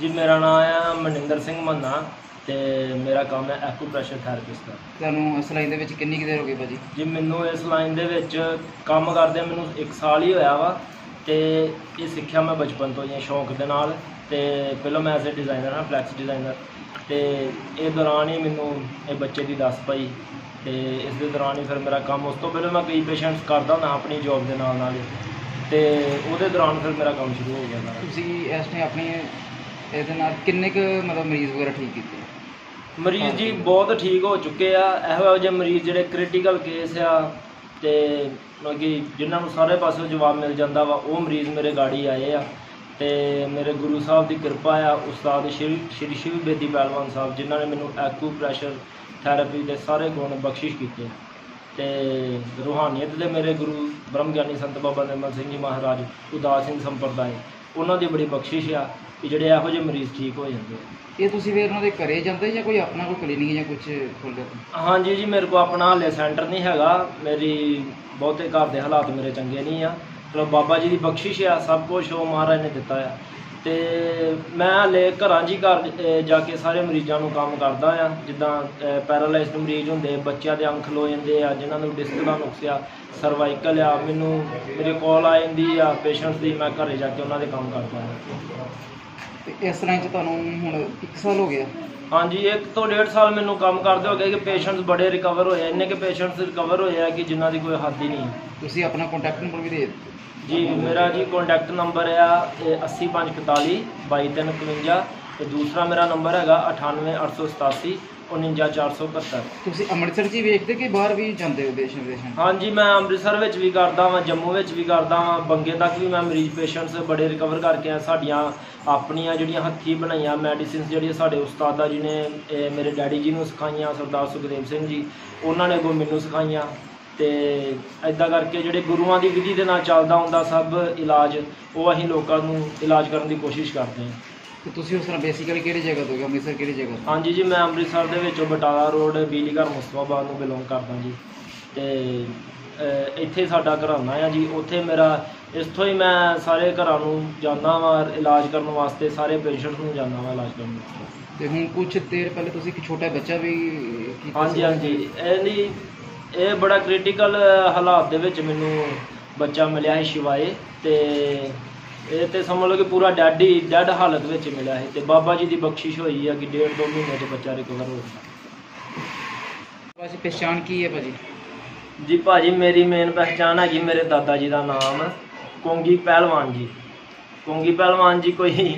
ਜੀ ਮੇਰਾ ਨਾਮ ਆ ਮਨਿੰਦਰ ਸਿੰਘ ਮੰਨਾ ਤੇ ਮੇਰਾ ਕੰਮ ਹੈ ਐਕੂਪ੍ਰੈਸ਼ਰ ਥੈਰੇਪਿਸਟ ਦਾ। ਤੁਹਾਨੂੰ ਇਸ ਲਾਈਨ ਦੇ ਵਿੱਚ ਕਿੰਨੀ ਕੁ ਦੇਰ ਹੋ ਗਈ ਭਾਜੀ? ਜੀ ਮੈਨੂੰ ਇਸ ਲਾਈਨ ਦੇ ਵਿੱਚ ਕੰਮ ਕਰਦੇ ਮੈਨੂੰ 1 ਸਾਲ ਹੀ ਹੋਇਆ ਵਾ ਤੇ ਇਹ ਸਿੱਖਿਆ ਮੈਂ ਬਚਪਨ ਤੋਂ ਹੀ ਸ਼ੌਂਕ ਦੇ ਨਾਲ ਤੇ ਪਹਿਲਾਂ ਮੈਂ ਐਜ਼ ਅ ਡਿਜ਼ਾਈਨਰ ਹਾਂ ਫਲੈਕਸ ਡਿਜ਼ਾਈਨਰ ਤੇ ਇਹ ਦੌਰਾਨ ਹੀ ਮੈਨੂੰ ਇਹ ਬੱਚੇ ਦੀ ਦੱਸ ਪਈ ਤੇ ਇਸ ਦੇ ਦੌਰਾਨ ਹੀ ਫਿਰ ਮੇਰਾ ਕੰਮ ਉਸ ਤੋਂ ਪਹਿਲਾਂ ਮੈਂ ਕਈ ਪੇਸ਼ੈਂਟਸ ਕਰਦਾ ਹੁੰਦਾ ਆਪਣੀ ਜੌਬ ਦੇ ਨਾਲ ਨਾਲ ਤੇ ਉਹਦੇ ਦੌਰਾਨ ਫਿਰ ਮੇਰਾ ਕੰਮ ਸ਼ੁਰੂ ਹੋ ਗਿਆ। ਤੁਸੀਂ ਇਸ ਟਾਈਮ ਆਪਣੀ ਇਹਦੇ ਨਾਲ ਕਿੰਨੇ ਕੁ ਮਤਲਬ ਮਰੀਜ਼ ਵਗੈਰਾ ਠੀਕ ਕੀਤੇ? ਮਰੀਜ਼ ਜੀ ਬਹੁਤ ਠੀਕ ਹੋ ਚੁੱਕੇ ਆ, ਇਹੋ ਜਿਹੇ ਮਰੀਜ਼ ਜਿਹੜੇ ਕ੍ਰਿਟੀਕਲ ਕੇਸ ਆ ਤੇ ਮਤਲਬ ਕਿ ਜਿਨ੍ਹਾਂ ਨੂੰ ਸਾਰੇ ਪਾਸੋਂ ਜਵਾਬ ਮਿਲ ਜਾਂਦਾ ਵਾ, ਉਹ ਮਰੀਜ਼ ਮੇਰੇ ਗਾੜੀ ਆਏ ਆ ਤੇ ਮੇਰੇ ਗੁਰੂ ਸਾਹਿਬ ਦੀ ਕਿਰਪਾ ਆ, ਉਸਤਾਦ ਸ਼੍ਰੀ ਸ਼੍ਰੀ ਸ਼ਿਵ ਬੇਦੀ ਪਹਿਲਵਾਨ ਸਾਹਿਬ ਜਿਨ੍ਹਾਂ ਨੇ ਮੈਨੂੰ ਐਕੂਪ੍ਰੈਸ਼ਰ ਥੈਰੇਪੀ ਦੇ ਸਾਰੇ ਗੁਣ ਬਖਸ਼ਿਸ਼ ਕੀਤੇ। ਤੇ ਰੂਹਾਨੀਅਤ ਦੇ ਮੇਰੇ ਗੁਰੂ ਬ੍ਰਹਮ ਗਿਆਨੀ ਸੰਤ ਬਾਬਾ ਨਿਰਮਲ ਸਿੰਘ ਜੀ ਮਹਾਰਾਜ ਉਦਾਸ ਸਿੰਘ ਸੰਪਰਦਾਇ, ਉਹਨਾਂ ਦੀ ਬੜੀ ਬਖਸ਼ਿਸ਼ ਆ। ਕਿ ਜਿਹੜੇ ਇਹੋ ਜਿਹੇ ਮਰੀਜ਼ ਠੀਕ ਹੋ ਜਾਂਦੇ ਆ। ਇਹ ਤੁਸੀਂ ਫਿਰ ਉਹਨਾਂ ਦੇ ਘਰੇ ਜਾਂਦੇ ਜਾਂ ਕੋਈ ਆਪਣਾ ਕੋਈ ਕਲੀਨਿਕ ਜਾਂ ਕੁਝ ਖੋਲ੍ਹਿਆ? ਹਾਂਜੀ ਜੀ ਮੇਰੇ ਕੋਲ ਆਪਣਾ ਹਾਲੇ ਸੈਂਟਰ ਨਹੀਂ ਹੈਗਾ। ਮੇਰੀ ਬਹੁਤੇ ਘਰ ਦੇ ਹਾਲਾਤ ਮੇਰੇ ਚੰਗੇ ਨਹੀਂ ਆ। ਚਲੋ ਬਾਬਾ ਜੀ ਦੀ ਬਖਸ਼ਿਸ਼ ਆ ਸਭ ਕੁਝ ਉਹ ਮਹਾਰਾਜ ਨੇ ਦਿੱਤਾ ਆ। ਤੇ ਮੈਂ ਹਾਲੇ ਘਰਾਂ ਹੀ ਘਰ ਅਹ, ਜਾ ਕੇ ਸਾਰੇ ਮਰੀਜ਼ਾਂ ਨੂੰ ਕੰਮ ਕਰਦਾ ਆ। ਜਿੱਦਾਂ ਪੈਰਾਲਾਈਜ਼ਡ ਮਰੀਜ਼ ਹੁੰਦੇ ਬੱਚਿਆਂ ਦੇ ਅੰਖ ਖਲੋ ਜਾਂਦੇ ਆ ਜਿਨ੍ਹਾਂ ਨੂੰ ਡਿਸਕ ਦਾ ਨੁਕਸ ਆ ਸਰਵਾਈਕਲ ਆ। ਮੈਨੂੰ ਮੇਰੇ ਕਾਲ ਆ ਜਾਂਦੀ ਆ ਪੇਸ਼ੈਂਟਸ ਦੀ ਮੈਂ ਘਰੇ ਜਾ ਕੇ ਉਹਨਾਂ ਦੇ ਕੰਮ ਕਰਦਾ ਆ। ਤੇ ਇਸ ਲਾਈਨ 'ਚ ਤੁਹਾਨੂੰ ਹੁਣ 1 ਸਾਲ ਹੋ ਗਿਆ ਹਾਂਜੀ ਇੱਕ ਤੋਂ ਡੇਢ ਸਾਲ ਮੈਨੂੰ ਕੰਮ ਕਰਦੇ ਹੋ ਗਏ ਕਿ ਪੇਸ਼ੈਂਟਸ ਬੜੇ ਰਿਕਵਰ ਹੋਏ ਆ। ਇੰਨੇ ਕਿ ਪੇਸ਼ੈਂਟਸ ਰਿਕਵਰ ਹੋਏ ਆ ਕਿ ਜਿਨ੍ਹਾਂ ਦੀ ਕੋਈ ਹੱਦ ਹੀ ਨਹੀਂ ਤੁਸੀਂ ਆਪਣਾ ਕੰਟੈਕਟ ਨੰਬਰ ਵੀ ਦੇ ਦਿਓ। ਜੀ ਮੇਰਾ ਜੀ ਕੰਟੈਕਟ ਨੰਬਰ ਆ ਇਹ 80541 22351 ਤੇ ਦੂਸਰਾ ਮੇਰਾ ਨੰਬਰ ਹੈਗਾ 98887 49471 ਤੁਸੀਂ ਅੰਮ੍ਰਿਤਸਰ 'ਚ ਹੀ ਵੇਖਦੇ ਕਿ ਬਾਹਰ ਵੀ ਜਾਂਦੇ ਹੋ ਦੇਸ਼ ਵਿਦੇਸ਼ਾਂ? ਹਾਂਜੀ ਮੈਂ ਅੰਮ੍ਰਿਤਸਰ ਵਿੱਚ ਵੀ ਕਰਦਾ ਵਾਂ ਜੰਮੂ ਵਿੱਚ ਵੀ ਕਰਦਾ ਵਾਂ ਬੰਗੇ ਤੱਕ ਵੀ ਮੈਂ ਮਰੀਜ਼ ਪੇਸ਼ੈਂਟਸ ਬੜੇ ਰਿਕਵਰ ਕਰਕੇ ਆ ਸਾਡੀਆਂ ਆਪਣੀਆਂ ਜਿਹੜੀਆਂ ਹੱਥੀਂ ਬਣਾਈਆਂ ਮੈਡੀਸਿਨਸ ਜਿਹੜੀਆਂ ਸਾਡੇ ਉਸਤਾਦਾ ਜੀ ਨੇ ਇਹ ਮੇਰੇ ਡੈਡੀ ਜੀ ਨੂੰ ਸਿਖਾਈਆਂ ਸਰਦਾਰ ਸੁਖਦੇਵ ਸਿੰਘ ਜੀ ਉਹਨਾਂ ਨੇ ਅੱਗੋਂ ਮੈਨੂੰ ਸਿਖਾਈਆਂ। ਤੇ ਐਦਾਂ ਕਰਕੇ ਜਿਹੜੇ ਗੁਰੂਆਂ ਦੀ ਵਿਧੀ ਦੇ ਨਾਲ ਚੱਲਦਾ ਹੁੰਦਾ ਸਭ ਇਲਾਜ ਉਹ ਅਸੀਂ ਲੋਕਾਂ ਨੂੰ ਇਲਾਜ ਕਰਨ ਦੀ ਕੋਸ਼ਿਸ਼ ਕਰਦੇ ਹਾਂ। ਤੇ ਤੁਸੀਂ ਉਸ ਤਰ੍ਹਾਂ ਬੇਸਿਕਲੀ ਕਿਹੜੀ ਜਗ੍ਹਾ ਤੋਂ ਹੋ ਅੰਮ੍ਰਿਤਸਰ ਕਿਹੜੀ ਜਗ੍ਹਾ ਤੋਂ? ਹਾਂਜੀ ਜੀ ਮੈਂ ਅੰਮ੍ਰਿਤਸਰ ਦੇ ਵਿੱਚੋਂ ਬਟਾਲਾ ਰੋਡ ਬਿਜਲੀ ਘਰ ਮੁਸਤਫਾਬਾਦ ਨੂੰ ਬਿਲੋਂਗ ਕਰਦਾ ਜੀ। ਤੇ ਅਹ, ਇੱਥੇ ਸਾਡਾ ਘਰਾਨਾ ਆ ਜੀ। ਉੱਥੇ ਮੇਰਾ ਇੱਥੋਂ ਹੀ ਮੈਂ ਸਾਰੇ ਘਰਾਂ ਨੂੰ ਜਾਂਦਾ ਵਾਂ ਇਲਾਜ ਕਰਨ ਵਾਸਤੇ ਸਾਰੇ ਪੇਸ਼ੈਂਟਸ ਨੂੰ ਜਾਂਦਾ ਵਾਂ ਇਲਾਜ ਕਰਨ ਵਾਸਤੇ। ਤੇ ਹੁਣ ਕੁਝ ਦੇਰ ਪਹਿਲੇ ਤੁਸੀਂ ਇੱਕ ਛੋਟਾ ਬੱਚਾ ਵੀ ਕੀਤਾ ਹਾਂਜੀ ਸੀ। ਹਾਂਜੀ। ਇਹਦੀ ਇਹ ਬੜਾ ਕ੍ਰਿਟੀਕਲ ਹਾਲਾਤ ਦੇ ਵਿੱਚ ਮੈਨੂੰ ਬੱਚਾ ਮਿਲਿਆ ਹੈ ਸ਼ਿਵਾਏ। ਤੇ ਇਹ ਤੇ ਸਮਝ ਲਓ ਕਿ ਪੂਰਾ ਡੈਡ ਹੀ ਡੈਡ ਹਾਲਤ ਵਿੱਚ ਮਿਲਿਆ ਹੈ ਤੇ ਬਾਬਾ ਜੀ ਦੀ ਬਖਸ਼ਿਸ਼ ਹੋਈ ਹੈ ਕਿ ਡੇਢ ਦੋ ਮਹੀਨੇ 'ਚ ਬੱਚਾ ਰਿਕਵਰ ਹੋ ਗਿਆ। ਭਾਜੀ ਪਛਾਣ ਕੀ ਹੈ ਭਾਜੀ? ਜੀ ਭਾਜੀ ਮੇਰੀ ਮੇਨ ਪਹਿਚਾਣ ਹੈਗੀ ਮੇਰੇ ਦਾਦਾ ਜੀ ਦਾ ਨਾਮ ਕੋਂਗੀ ਪਹਿਲਵਾਨ ਜੀ। ਕੋਂਗੀ ਪਹਿਲਵਾਨ ਜੀ ਕੋਈ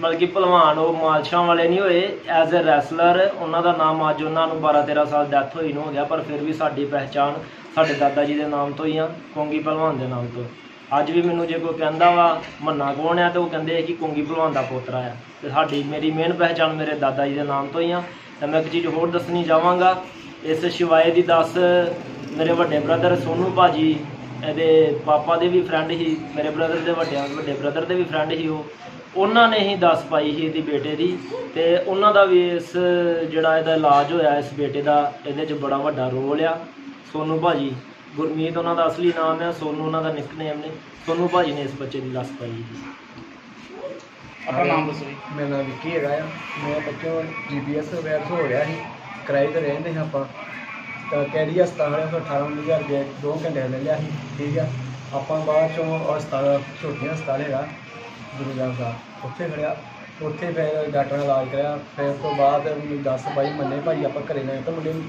ਮਤਲਬ ਕਿ ਪਹਿਲਵਾਨ ਉਹ ਮਾਲਸ਼ਾਂ ਵਾਲੇ ਨਹੀਂ ਹੋਏ ਐਜ਼ ਅ ਰੈਸਲਰ ਉਹਨਾਂ ਦਾ ਨਾਮ ਅੱਜ ਉਹਨਾਂ ਨੂੰ 12 13 ਸਾਲ ਡੈਥ ਹੋਈ ਨੂੰ ਹੋ ਗਿਆ ਪਰ ਫਿਰ ਵੀ ਸਾਡੀ ਪਹਿਚਾਣ ਸਾਡੇ ਦਾਦਾ ਜੀ ਦੇ ਨਾਮ ਤੋਂ ਹੀ ਆ ਕੋਂਗੀ ਪਹਿਲਵਾਨ ਦੇ ਨਾਮ ਤੋਂ। ਅੱਜ ਵੀ ਮੈਨੂੰ ਜੇ ਕੋਈ ਕਹਿੰਦਾ ਵਾ, ਮੰਨਾ ਕੌਣ ਆ ਤੇ ਉਹ ਕਹਿੰਦੇ ਆ ਕਿ ਕੁੰਗੀ ਭਲਵਾਨ ਦਾ ਪੋਤਰਾ ਆ। ਤੇ ਸਾਡੀ ਮੇਰੀ ਮੇਨ ਪਹਿਚਾਣ ਮੇਰੇ ਦਾਦਾ ਜੀ ਦੇ ਨਾਮ ਤੋਂ ਹੀ ਆ। ਤੇ ਮੈਂ ਇੱਕ ਚੀਜ਼ ਹੋਰ ਦੱਸਣੀ ਚਾਹਾਂਗਾ। ਇਸ ਸ਼ਿਵਾਏ ਦੀ ਦੱਸ ਮੇਰੇ ਵੱਡੇ ਬ੍ਰਦਰ ਸੋਨੂ ਭਾਜੀ, ਇਹਦੇ ਪਾਪਾ ਦੇ ਵੀ ਫਰੈਂਡ ਸੀ। ਮੇਰੇ ਬ੍ਰਦਰ ਦੇ ਵੱਡਿਆਂ, ਵੱਡੇ ਬ੍ਰਦਰ ਦੇ ਵੀ ਫਰੈਂਡ ਸੀ ਉਹ। ਉਹਨਾਂ ਨੇ ਹੀ ਦੱਸ ਪਾਈ ਸੀ ਇਹਦੀ ਬੇਟੇ ਦੀ। ਤੇ ਉਹਨਾਂ ਦਾ ਵੀ ਇਸ ਜਿਹੜਾ ਇਹਦਾ ਇਲਾਜ ਹੋਇਆ, ਇਸ ਬੇਟੇ ਦਾ, ਇਹਦੇ 'ਚ ਬੜਾ ਵੱਡਾ ਰੋਲ ਆ। ਸੋਨੂ ਭਾਜੀ ਗੁਰਮੀਤ ਉਹਨਾਂ ਦਾ ਅਸਲੀ ਨਾਮ ਹੈ ਸੋਨੂ ਉਹਨਾਂ ਦਾ ਨਿਕਨੇਮ ਨੇ। ਸੋਨੂ ਭਾਜੀ ਨੇ ਇਸ ਬੱਚੇ ਦੀ ਦੱਸ ਪਾਈ ਜੀ ਆਪਣਾ ਨਾਮ ਦੱਸੋ ਜੀ। ਮੇਰਾ ਨਾਮ ਵਿੱਕੀ ਹੈਗਾ ਆ। ਮੈਂ ਬੱਚੋਂ ਜੀਪੀਐਸ ਵਾਇਰਸ ਹੋ ਰਿਹਾ ਸੀ। ਕਿਰਾਏ ਤੇ ਰਹਿੰਦੇ ਹਾਂ ਆਪਾਂ। ਤਾਂ ਕੈਰੀ ਹਸਪਤਾਲ ਹੈ 18 ਹਜ਼ਾਰ ਰੁਪਏ 2 ਘੰਟੇ ਲੈ ਲਿਆ ਸੀ। ਠੀਕ ਆ। ਆਪਾਂ ਬਾਅਦ ਚੋਂ ਹਸਪਤਾਲ ਛੋਟੀਆਂ ਹਸਪਤਾਲ ਹੈਗਾ। ਗੁਰੂ ਗ੍ਰੰਥ ਦਾ ਉੱਥੇ ਖੜਿਆ। ਉੱਥੇ ਫਿਰ ਡਾਕਟਰ ਨੇ ਇਲਾਜ ਕਰਿਆ ਫਿਰ ਉਸ ਤੋਂ ਬਾਅਦ ਮੈਨੂੰ ਦੱਸ ਭਾਈ ਮੰਨੇ ਭਾਈ ਆਪਾਂ ਘਰੇ ਗਏ ਤਾਂ ਮੁੰਡੇ ਨੂੰ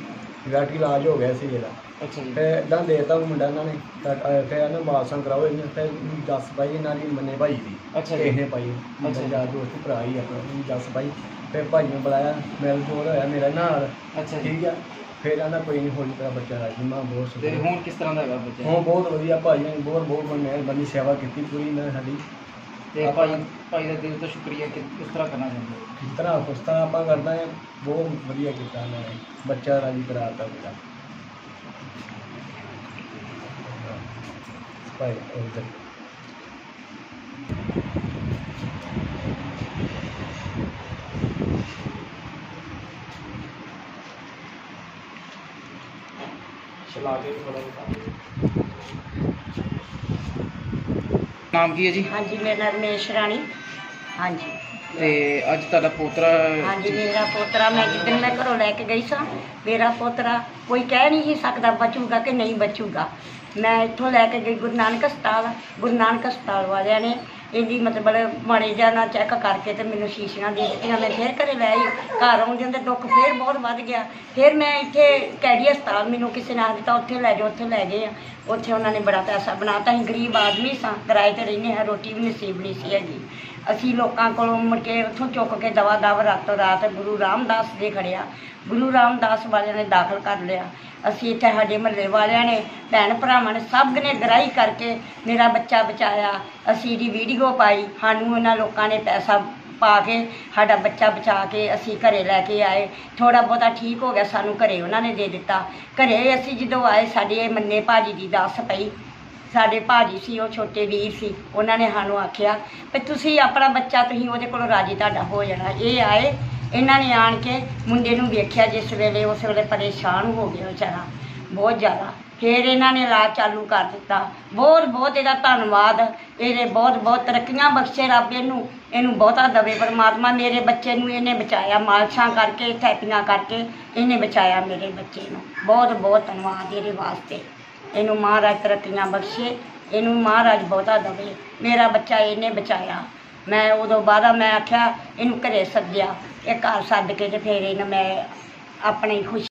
ਗਾਟੀ ਇਲਾਜ ਹੋ ਗਿਆ ਸੀ ਇਹਦਾ ਅੱਛਾ ਜੀ। ਫਿਰ ਇਦਾਂ ਦੇਤਾ ਮੁੰਡਾ ਇਹਨਾਂ ਨੇ ਤਾਂ, ਇਹਨਾਂ ਮਾਲਸਾਂ ਕਰਾਓ ਇਹਨੇ ਫਿਰ ਦੱਸ ਭਾਈ ਇਹਨਾਂ ਦੀ ਮੰਨੇ ਭਾਈ ਦੀ ਅੱਛਾ ਜੀ। ਇਹਨੇ ਭਾਈ ਅੱਛਾ। ਯਾਰ ਦੋਸਤ ਭਰਾ ਹੀ ਆਪਣਾ ਉਹਨੂੰ ਜੱਸ ਭਾਈ ਫਿਰ ਭਾਈ ਨੂੰ ਬੁਲਾਇਆ ਮੇਲ ਜੋਲ ਹੋਇਆ ਮੇਰਾ ਨਾਲ ਅੱਛਾ ਜੀ। ਠੀਕ ਆ ਫਿਰ ਆਂਦਾ ਕੋਈ ਨਹੀਂ ਹੋਲੀ ਤੇਰਾ ਬੱਚਾ ਰਾਜੀ ਮਾਂ ਬਹੁਤ ਤੇ ਹੁਣ ਕਿਸ ਤਰ੍ਹਾਂ ਦਾ ਹੈਗਾ ਬੱਚਾ? ਹੁਣ ਬਹੁਤ ਵਧੀਆ ਭਾਈ ਨੇ ਬਹੁਤ ਬਹੁਤ ਮਿਹਰਬਾਨੀ ਸੇਵਾ ਕੀਤੀ ਪੂਰੀ ਨਾ ਸਾਡੀ। ਤੇ ਭਾਈ ਭਾਈ ਦਾ ਦਿਲ ਤੋਂ ਸ਼ੁਕਰੀਆ ਕਿ ਕਿਸ ਤਰ੍ਹਾਂ ਕਰਨਾ ਚਾਹੁੰਦੇ ਹੋ? ਕਿਸ ਤਰ੍ਹਾਂ ਪੁਸਤਾ ਆਪਾਂ ਕਰਦਾ ਹੈ ਬਹੁਤ ਵਧੀਆ ਕੀਤਾ ਇਹਨਾਂ ਨੇ ਬੱਚਾ ਰਾਜੀ ਕਰਾਤਾ ਮੇਰਾ। ਥੋੜਾ ਬਹੁਤਾ ਨਾਮ ਕੀ ਹੈ ਜੀ? ਹਾਂਜੀ ਮੇਰਾ ਨਾਮ ਰਮੇਸ਼ ਰਾਣੀ। ਹਾਂਜੀ। ਤੇ ਅੱਜ ਤੁਹਾਡਾ ਪੋਤਰਾ ਹਾਂਜੀ, ਮੇਰਾ ਪੋਤਰਾ, ਮੈਂ ਜਿੱਦਣ ਮੈਂ ਘਰੋਂ ਲੈ ਕੇ ਗਈ ਸਾਂ, ਮੇਰਾ ਪੋਤਰਾ ਕੋਈ ਕਹਿ ਨਹੀਂ ਸੀ ਸਕਦਾ ਬਚੂਗਾ ਕਿ ਨਹੀਂ ਬਚੂਗਾ। ਮੈਂ ਇੱਥੋਂ ਲੈ ਕੇ ਗਈ ਗੁਰੂ ਨਾਨਕ ਹਸਪਤਾਲ, ਗੁਰੂ ਨਾਨਕ ਹਸਪਤਾਲ ਵਾਲਿਆਂ ਨੇ ਇਹਦੀ ਮਤਲਬ ਮਾੜੇ ਜਿਹਾ ਨਾਲ ਚੈੱਕ ਕਰਕੇ ਤੇ ਮੈਨੂੰ ਸ਼ੀਸ਼ੀਆਂ ਦੇ ਦਿੱਤੀਆਂ। ਮੈਂ ਫਿਰ ਘਰੇ ਲੈ ਆਈ, ਘਰ ਆਉਂਦੇ ਹੁੰਦੇ ਦੁੱਖ ਫਿਰ ਬਹੁਤ ਵੱਧ ਗਿਆ। ਫਿਰ ਮੈਂ ਇੱਥੇ ਕੈਡੀ ਹਸਪਤਾਲ ਮੈਨੂੰ ਕਿਸੇ ਨੇ ਆ ਦਿੱਤਾ ਉੱਥੇ ਲੈ ਜਾਓ, ਉੱਥੇ ਲੈ ਗਏ ਆ। ਉੱਥੇ ਉਹਨਾਂ ਨੇ ਬੜਾ ਪੈਸਾ ਬਣਾਤਾ ਅਸੀਂ ਗਰੀਬ ਆਦਮੀ ਸਾਂ, ਕਿਰਾਏ ਤੇ ਰਹਿੰਦੇ ਹਾਂ, ਰੋਟੀ ਵੀ ਨਸੀਬ ਨਹੀਂ ਸੀ ਹੈਗੀ। ਅਸੀਂ ਲੋਕਾਂ ਕੋਲੋਂ ਮੁੜ ਕੇ ਉੱਥੋਂ ਚੁੱਕ ਕੇ ਦਵਾ ਦਵ ਰਾਤੋਂ ਰਾਤ ਗੁਰੂ ਰਾਮਦਾਸ ਦੇ ਖੜਿਆ ਗੁਰੂ ਰਾਮਦਾਸ ਵਾਲਿਆਂ ਨੇ ਦਾਖਲ ਕਰ ਲਿਆ। ਅਸੀਂ ਇੱਥੇ ਸਾਡੇ ਮਹੱਲੇ ਵਾਲਿਆਂ ਨੇ, ਭੈਣ ਭਰਾਵਾਂ ਨੇ ਸਭ ਨੇ ਗਰਾਈ ਕਰਕੇ ਮੇਰਾ ਬੱਚਾ ਬਚਾਇਆ। ਅਸੀਂ ਇਹਦੀ ਵੀਡੀਓ ਪਾਈ। ਸਾਨੂੰ ਉਹਨਾਂ ਲੋਕਾਂ ਨੇ ਪੈਸਾ ਪਾ ਕੇ, ਸਾਡਾ ਬੱਚਾ ਬਚਾ ਕੇ ਅਸੀਂ ਘਰੇ ਲੈ ਕੇ ਆਏ। ਥੋੜਾ ਬਹੁਤਾ ਠੀਕ ਹੋ ਗਿਆ ਸਾਨੂੰ ਘਰੇ ਉਹਨਾਂ ਨੇ ਦੇ ਦਿੱਤਾ। ਘਰੇ ਅਸੀਂ ਜਦੋਂ ਆਏ, ਸਾਡੇ ਇਹ ਮੰਨੇ ਭਾਜੀ ਦੀ ਦੱਸ ਪਈ। ਸਾਡੇ ਭਾਜੀ ਸੀ, ਉਹ ਛੋਟੇ ਵੀਰ ਸੀ, ਉਹਨਾਂ ਨੇ ਸਾਨੂੰ ਆਖਿਆ ਵੀ ਤੁਸੀਂ ਆਪਣਾ ਬੱਚਾ ਤੁਸੀਂ ਉਹਦੇ ਕੋਲੋਂ ਰਾਜੀ ਤੁਹਾਡਾ ਹੋ ਜਾਣਾ। ਇਹ ਆਏ, ਇਹਨਾਂ ਨੇ ਆਣ ਕੇ ਮੁੰਡੇ ਨੂੰ ਵੇਖਿਆ ਜਿਸ ਵੇਲੇ ਉਸ ਵੇਲੇ ਪਰੇਸ਼ਾਨ ਹੋ ਗਿਆ ਵਿਚਾਰਾ, ਬਹੁਤ ਜ਼ਿਆਦਾ। ਫਿਰ ਇਹਨਾਂ ਨੇ ਇਲਾਜ ਚਾਲੂ ਕਰ ਦਿੱਤਾ। ਬਹੁਤ ਬਹੁਤ ਇਹਦਾ ਧੰਨਵਾਦ। ਇਹਦੇ ਬਹੁਤ ਬਹੁਤ ਤਰੱਕੀਆਂ ਬਖਸ਼ੇ ਰੱਬ ਇਹਨੂੰ। ਇਹਨੂੰ ਬਹੁਤਾ ਦਵੇ ਪਰਮਾਤਮਾ, ਮੇਰੇ ਬੱਚੇ ਨੂੰ ਇਹਨੇ ਬਚਾਇਆ। ਮਾਲਸ਼ਾਂ ਕਰਕੇ, ਥੈਪੀਆਂ ਕਰਕੇ ਇਹਨੇ ਬਚਾਇਆ ਮੇਰੇ ਬੱਚੇ ਨੂੰ। ਬਹੁਤ ਬਹੁਤ ਧੰਨਵਾਦ ਇਹਦੇ ਵਾਸਤੇ। ਇਹਨੂੰ ਮਹਾਰਾਜ ਤਰੱਕੀਆਂ ਬਖਸ਼ੇ, ਇਹਨੂੰ ਮਹਾਰਾਜ ਬਹੁਤਾ ਦਵੇ। ਮੇਰਾ ਬੱਚਾ ਇਹਨੇ ਬਚਾਇਆ। ਮੈਂ ਉਦੋਂ ਬਾਅਦ ਮੈਂ ਆਖਿਆ, ਇਹਨੂੰ ਘਰੇ ਸੱਦਿਆ। ਇਹ ਘਰ ਸੱਦ ਕੇ ਤੇ ਫਿਰ ਇਹਨੂੰ ਮੈਂ ਆਪਣੀ ਖੁਸ਼ੀ